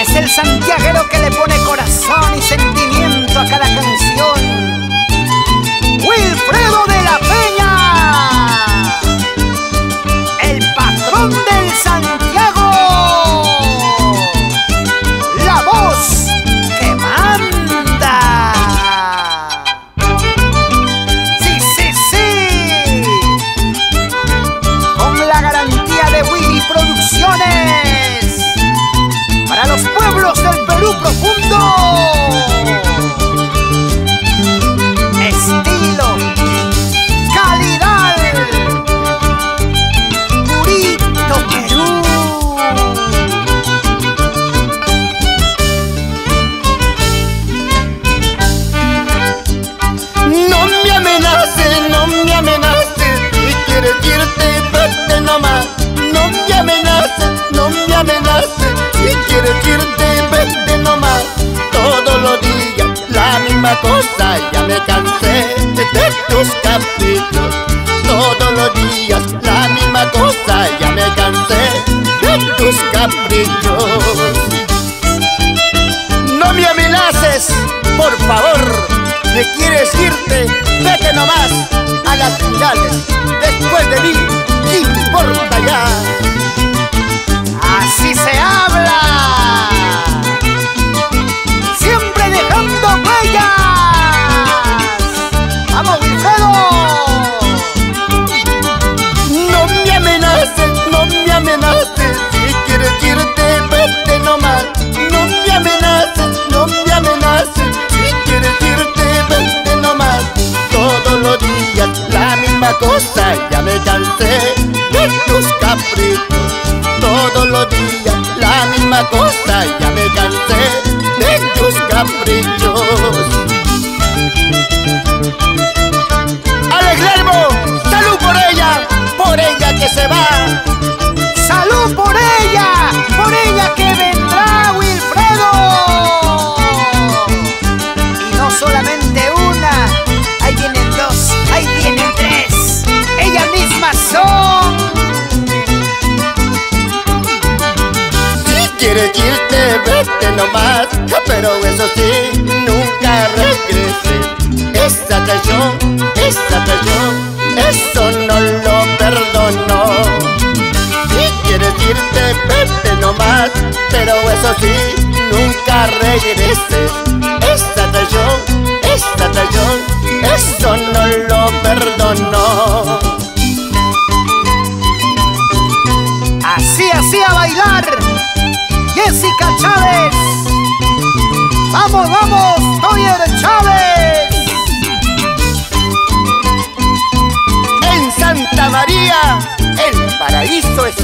Es el santiaguero que le pone corazón y sentimiento a cada canción. Wilfredo de Profundo. Estilo. Calidad. Purito Perú. No me amenaces, no me amenaces Si quieres irte, vete nomás No me amenaces, no me amenaces Si quieres irte, tus caprichos Todos los días la misma cosa Ya me cansé de tus caprichos no me amenaces, por favor. Si quieres irte, vete nomás a las finales. Después de mí, ¿qué importa ya? Cosa, ya me cansé de tus caprichos. Todos los días la misma cosa, ya me cansé de tus caprichos. Quieres irte, vete nomás, pero eso sí, nunca regreses. Esa traición, esa traición, eso no lo perdono. Si quieres irte, vete nomás, pero eso sí, nunca regreses. Esa traición, esa traición, eso no lo Jessica Chávez. Vamos, vamos, Toyer Chávez. En Santa María, el paraíso escondido.